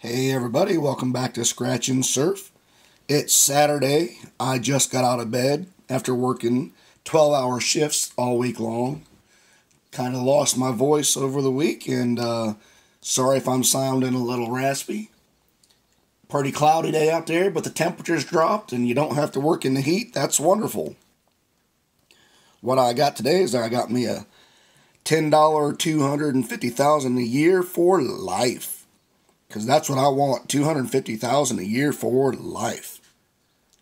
Hey everybody, welcome back to Scratch and SERF. It's Saturday. I just got out of bed after working 12 hour shifts all week long. Kind of lost my voice over the week and uh, sorry if I'm sounding a little raspy. Pretty cloudy day out there, but the temperature's dropped and you don't have to work in the heat. That's wonderful. What I got today is I got me a $10 250,000 a year for life because that's what I want 250000 a year for life.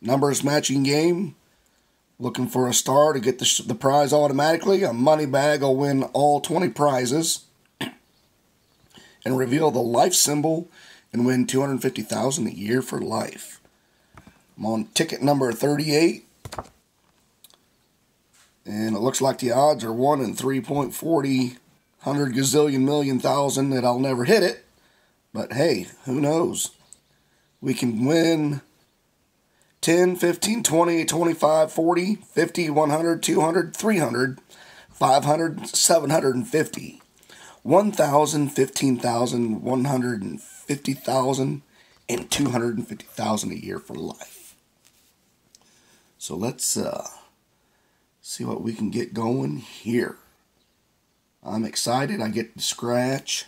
Numbers matching game. Looking for a star to get the, the prize automatically. A money bag will win all 20 prizes and reveal the life symbol and win 250000 a year for life. I'm on ticket number 38. And it looks like the odds are 1 in 3.40, 100 gazillion million thousand that I'll never hit it. But hey, who knows? We can win 10, 15, 20, 25, 40, 50, 100, 200, 300, 500, 750, 1,000, 15,000, 150,000, and 250,000 a year for life. So let's uh, see what we can get going here. I'm excited. I get to scratch.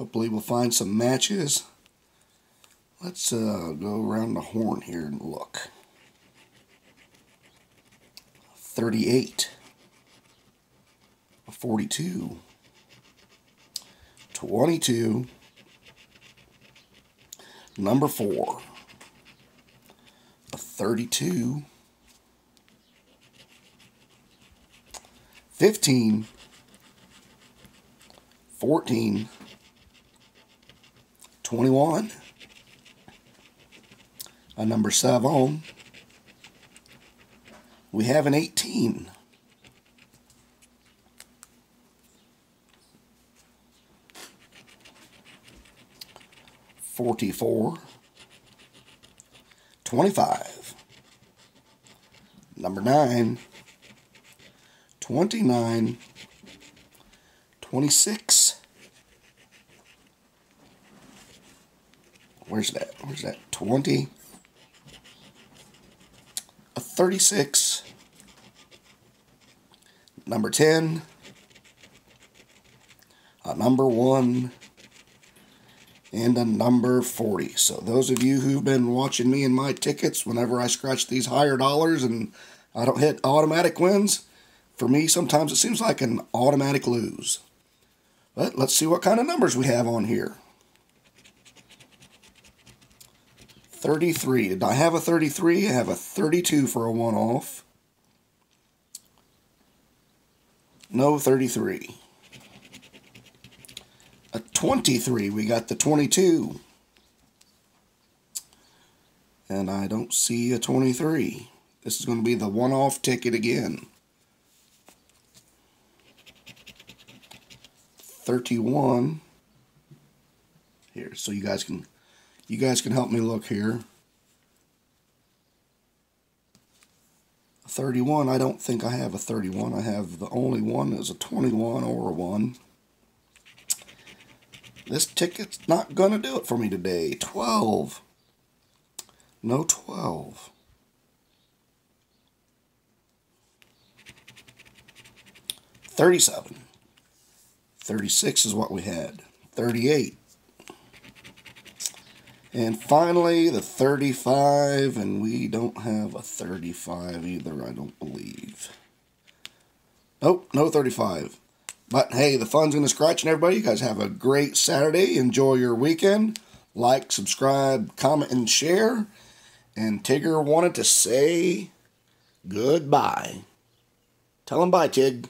Hopefully we'll find some matches. Let's uh, go around the horn here and look. 38. 42. 22. Number 4. A 32. 15. 14. 21. A number 7. We have an 18. Forty-four, twenty-five, number nine, twenty-nine, twenty-six, where's that? Where's that? 20. A 36. Number 10. A number 1. And a number 40. So those of you who've been watching me and my tickets, whenever I scratch these higher dollars and I don't hit automatic wins, for me sometimes it seems like an automatic lose. But let's see what kind of numbers we have on here. 33. Did I have a 33? I have a 32 for a one-off. No 33. A 23. We got the 22. And I don't see a 23. This is going to be the one-off ticket again. 31. Here, so you guys can you guys can help me look here. 31, I don't think I have a 31. I have the only one is a 21 or a 1. This ticket's not going to do it for me today. 12. No 12. Thirty-seven. Thirty-six is what we had. Thirty-eight. And finally, the 35, and we don't have a 35 either, I don't believe. Nope, no 35. But hey, the fun's going to scratch, and everybody, you guys have a great Saturday. Enjoy your weekend. Like, subscribe, comment, and share. And Tigger wanted to say goodbye. Tell him bye, Tig.